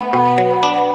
Música